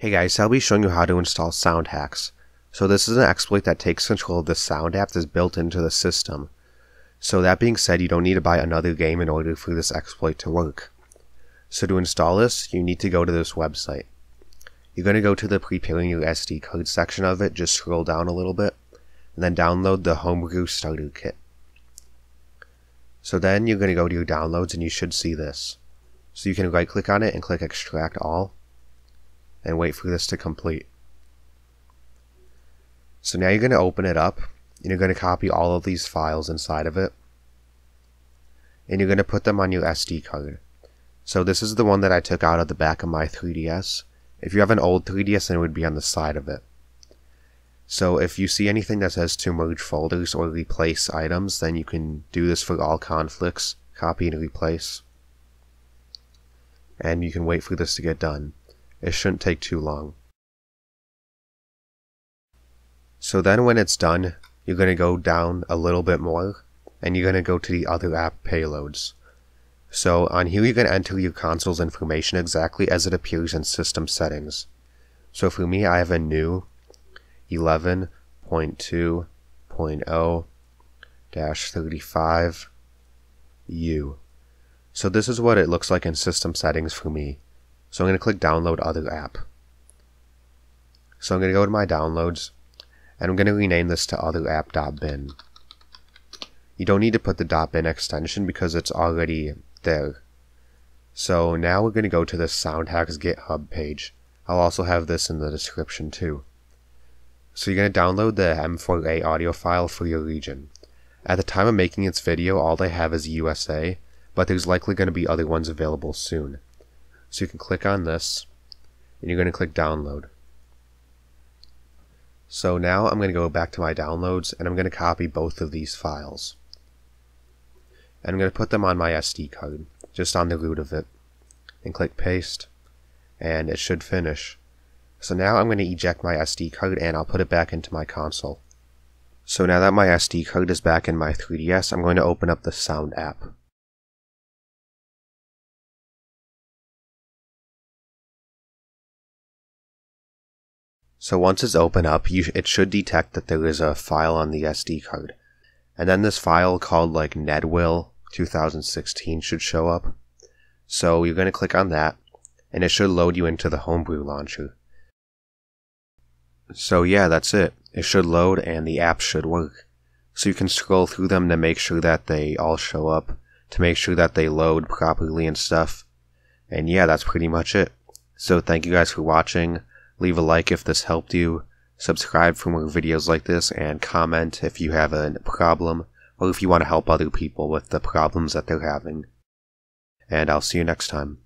Hey guys, I'll be showing you how to install Soundhax. So this is an exploit that takes control of the sound app that's built into the system. So that being said, you don't need to buy another game in order for this exploit to work. So to install this, you need to go to this website. You're going to go to the preparing your SD card section of it, just scroll down a little bit, and then download the Homebrew Starter Kit. So then you're going to go to your downloads and you should see this. So you can right click on it and click extract all and wait for this to complete. So now you're going to open it up and you're going to copy all of these files inside of it and you're going to put them on your SD card. So this is the one that I took out of the back of my 3DS. If you have an old 3DS then it would be on the side of it. So if you see anything that says to merge folders or replace items then you can do this for all conflicts, copy and replace. And you can wait for this to get done. It shouldn't take too long. So then when it's done, you're going to go down a little bit more and you're going to go to the other app payloads. So on here you're going to enter your console's information exactly as it appears in system settings. So for me I have a new 11.2.0-35U. So this is what it looks like in system settings for me. So I'm going to click download other app. So I'm going to go to my downloads and I'm going to rename this to other app.bin. You don't need to put the .bin extension because it's already there. So now we're going to go to the Soundhax GitHub page. I'll also have this in the description too. So you're going to download the M4A audio file for your region. At the time of making this video, all they have is USA, but there's likely going to be other ones available soon. So you can click on this, and you're going to click download. So now I'm going to go back to my downloads, and I'm going to copy both of these files. And I'm going to put them on my SD card, just on the root of it, and click paste, and it should finish. So now I'm going to eject my SD card and I'll put it back into my console. So now that my SD card is back in my 3DS, I'm going to open up the Sound app. So once it's open up, you, it should detect that there is a file on the SD card. And then this file called like Nedwill 2016 should show up. So you're going to click on that, and it should load you into the Homebrew launcher. So yeah, that's it. It should load and the app should work. So you can scroll through them to make sure that they all show up, to make sure that they load properly and stuff. And yeah, that's pretty much it. So thank you guys for watching. Leave a like if this helped you. Subscribe for more videos like this and comment if you have a problem or if you want to help other people with the problems that they're having. And I'll see you next time.